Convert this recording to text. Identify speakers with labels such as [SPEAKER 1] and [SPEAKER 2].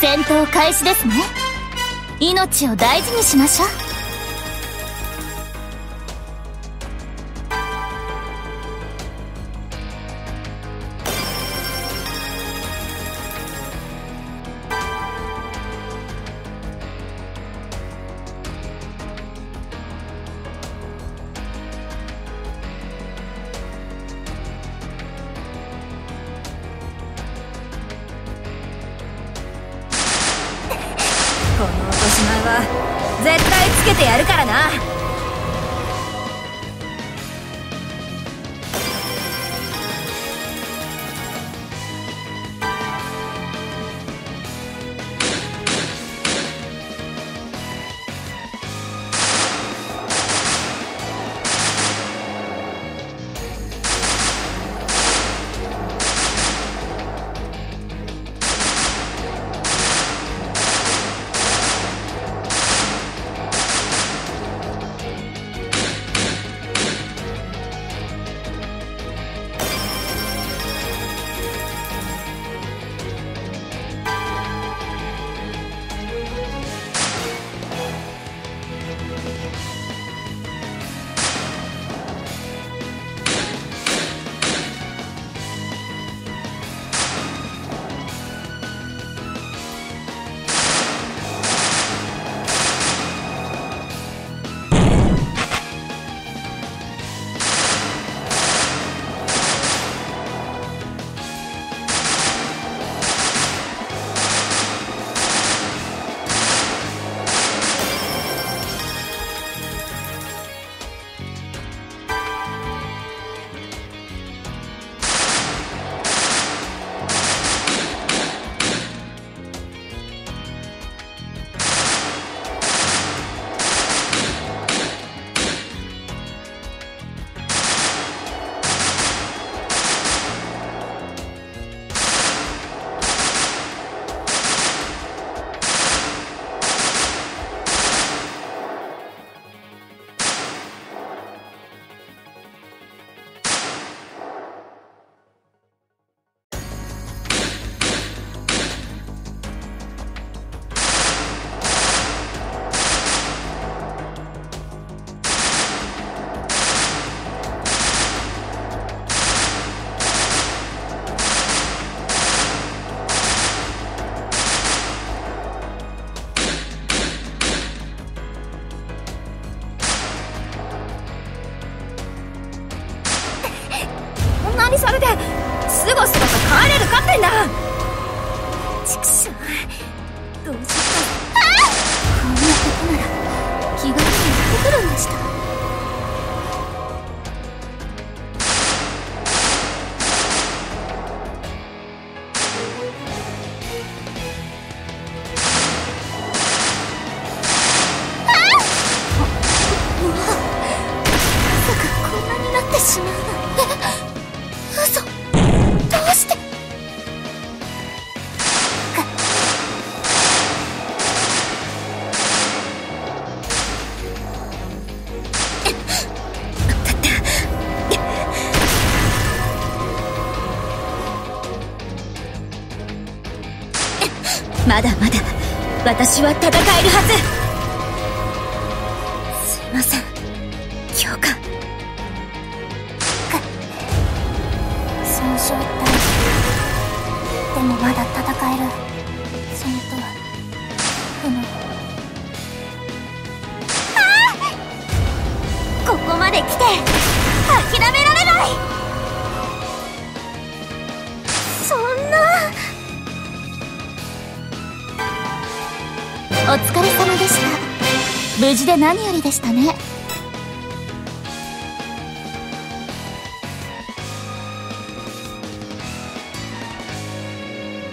[SPEAKER 1] 戦闘開始ですね。命を大事にしましょう。
[SPEAKER 2] この落とし前は絶対つけてやるからな。にそれですごすごと帰れるかってんだ。ちくしょうどうしようまだまだ私は戦えるはず。すいません。教官。
[SPEAKER 1] 損傷った。でもまだ戦える。戦闘不能。ここまで来て諦められない！お疲れ様でした。無事で何よりでしたね。